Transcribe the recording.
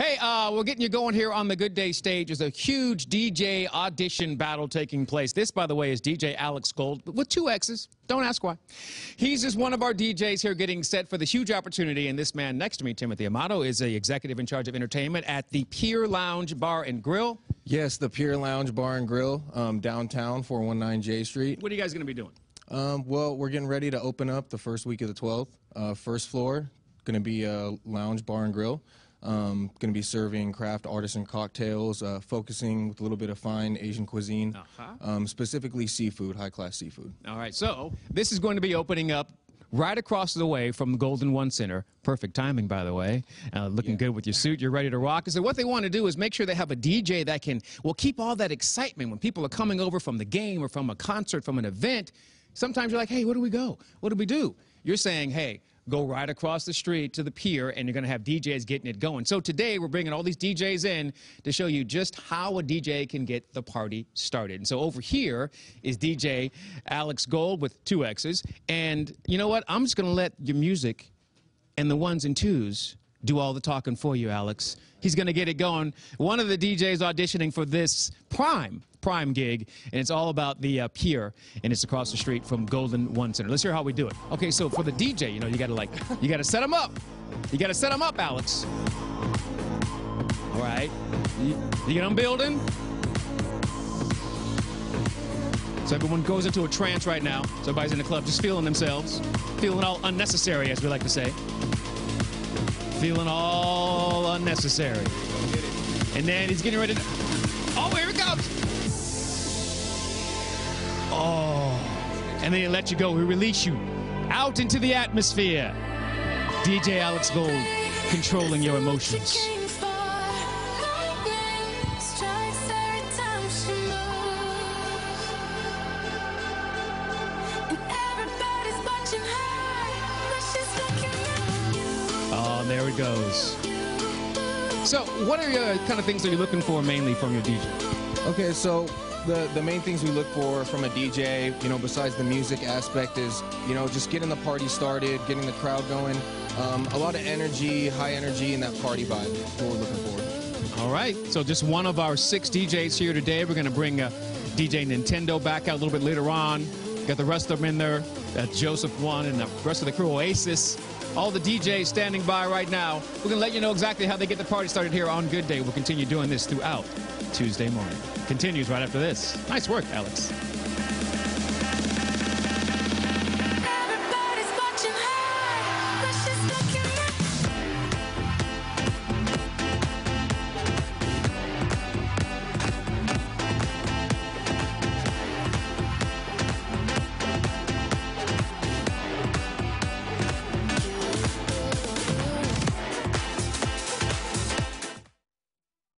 Hey, uh, we're getting you going here on the Good Day stage. There's a huge DJ audition battle taking place. This, by the way, is DJ Alex Gold with two X's. Don't ask why. He's just one of our DJs here getting set for the huge opportunity. And this man next to me, Timothy Amato, is the executive in charge of entertainment at the Pier Lounge Bar and Grill. Yes, the Pier Lounge Bar and Grill, um, downtown, 419 J Street. What are you guys going to be doing? Um, well, we're getting ready to open up the first week of the 12th. Uh, first floor, going to be a lounge bar and grill. Um, going to be serving craft artisan cocktails, uh, focusing with a little bit of fine Asian cuisine, Uh-huh. um, specifically seafood, high class seafood. All right, so this is going to be opening up right across the way from the Golden One Center. Perfect timing, by the way. Uh, looking good with your suit. You're ready to rock. So what they want to do is make sure they have a DJ that can, well, keep all that excitement when people are coming over from the game or from a concert, from an event. Sometimes you're like, hey, where do we go? What do we do? You're saying, hey, go right across the street to the pier and you're going to have DJs getting it going. So today we're bringing all these DJs in to show you just how a DJ can get the party started. And so over here is DJ Alex Gold with two X's. And you know what? I'm just going to let your music and the ones and twos do all the talking for you, Alex. He's going to get it going. One of the DJs auditioning for this prime prime gig, and it's all about the uh, pier, and it's across the street from Golden One Center. Let's hear how we do it. Okay, so for the DJ, you know, you got to like, you got to set him up. You got to set him up, Alex. All right, you, get him building. So everyone goes into a trance right now. So everybody's in the club just feeling themselves, feeling all unnecessary, as we like to say. Feeling all unnecessary. And then he's getting ready to. Oh, here it comes. Oh. And then he let you go. He release you out into the atmosphere. DJ Alex Gold controlling your emotions. There it goes. So, what are your kind of things that you're looking for mainly from your DJ? Okay, so the, the main things we look for from a DJ, you know, besides the music aspect is, you know, just getting the party started, getting the crowd going. Um, a lot of energy, high energy, and that party vibe is what we're looking for. All right, so just one of our six DJs here today. We're going to bring uh, DJ Nintendo back out a little bit later on. Got the rest of them in there. Uh, Joseph One and the rest of the crew, Oasis. All the DJs standing by right now. We're going to let you know exactly how they get the party started here on Good Day. We'll continue doing this throughout Tuesday morning. Continues right after this. Nice work, Alex.